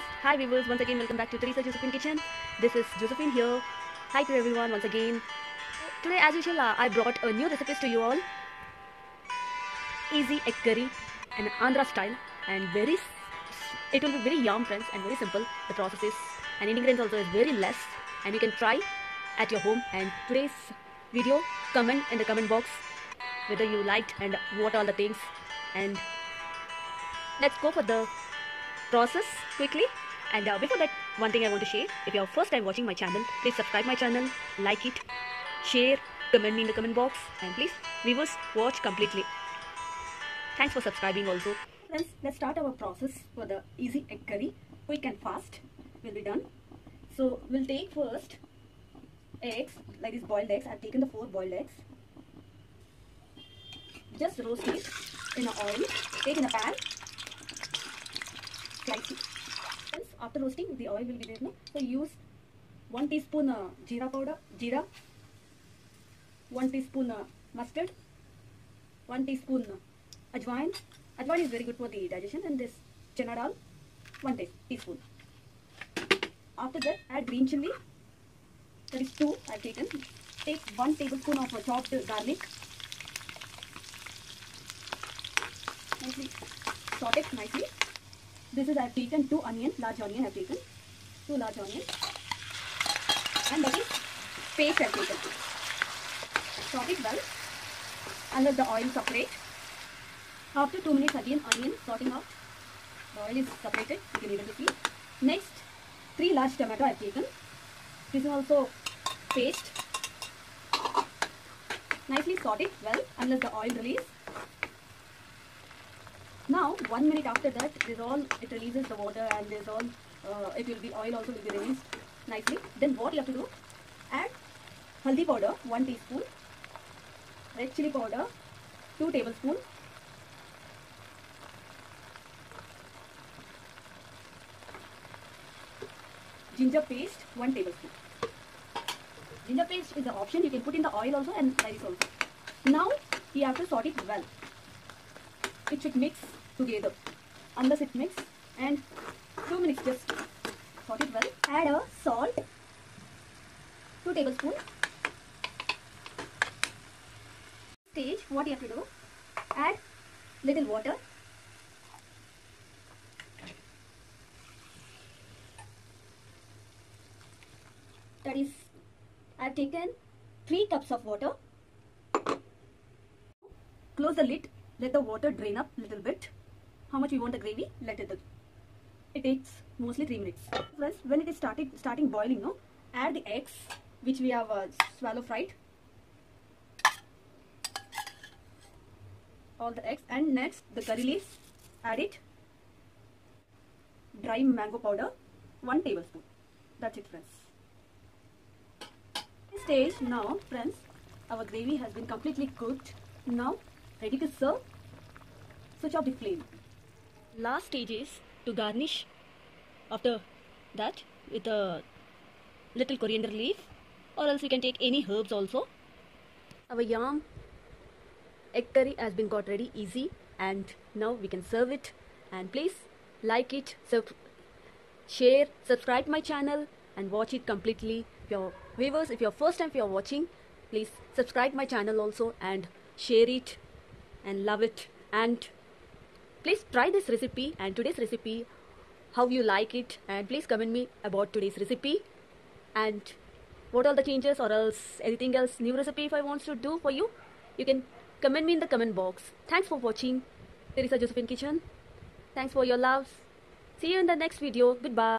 friends, hi viewers, once again welcome back to Terisa Josephin Kitchen. This is Josephin here. Hi to everyone once again. Today as usual uh, I brought a new recipes to you all. Easy egg curry and Andhra style and very it will be very yum friends and very simple the process is and ingredients also is very less and you can try at your home and today's video comment in the comment box whether you liked and what all the things and let's go for the process quickly. And uh, before that one thing i want to share. If you're first time watching my channel please subscribe my channel like it share comment me in the comment box and please viewers watch completely. Thanks for subscribing also. Friends let's start our process for the easy egg curry. Quick and fast. Will be done. So we'll take first eggs like these boiled eggs. I've taken the four boiled eggs. Just roast it in a oil. Take in a pan after roasting the oil will be there no? so use 1 teaspoon uh, jeera powder jeera 1 teaspoon uh, mustard 1 teaspoon uh, ajwain ajwain is very good for the digestion and this chana dal 1 teaspoon after that add green chilli that is 2 I taken take 1 tablespoon of uh, chopped garlic nicely saute it nicely this is I have taken two onion, large onion I have taken, two large onion, and that is paste I have taken. Chop it well and let the oil separate. After two minutes again onion sorting out, the oil is separated. You can to see. Next, three large tomato I have taken. This is also paste. Nicely sort it well let the oil release. Now, one minute after that, all it releases the water and this all uh, it will be oil also will be released nicely. Then what you have to do? Add haldi powder one teaspoon, red chili powder two tablespoon, ginger paste one tablespoon. Ginger paste is an option. You can put in the oil also and rice also. Now you have to sort it well. It should mix together. Unless it mix and 2 minutes just sort it well. Add a salt 2 tablespoon. Stage what you have to do. Add little water. That is I have taken 3 cups of water. Close the lid let the water drain up a little bit how much we want the gravy? Let it it takes mostly 3 minutes. Friends when it is started starting boiling no add the eggs which we have uh, swallow fried. All the eggs. And next the curry leaves. Add it. Dry mango powder. 1 tablespoon. That's it friends. This stage now friends our gravy has been completely cooked. Now ready to serve. Switch off the flame last stage is to garnish after that with a little coriander leaf or else you can take any herbs also. Our yam egg curry has been got ready easy and now we can serve it. And please like it sub share subscribe my channel and watch it completely. If you're viewers if you're first time if you're watching please subscribe my channel also and share it and love it. And please try this recipe and today's recipe how you like it and please comment me about today's recipe. And what are the changes or else anything else new recipe if I want to do for you you can comment me in the comment box. Thanks for watching. There is Terisa Josephin Kitchen. Thanks for your love. See you in the next video. Goodbye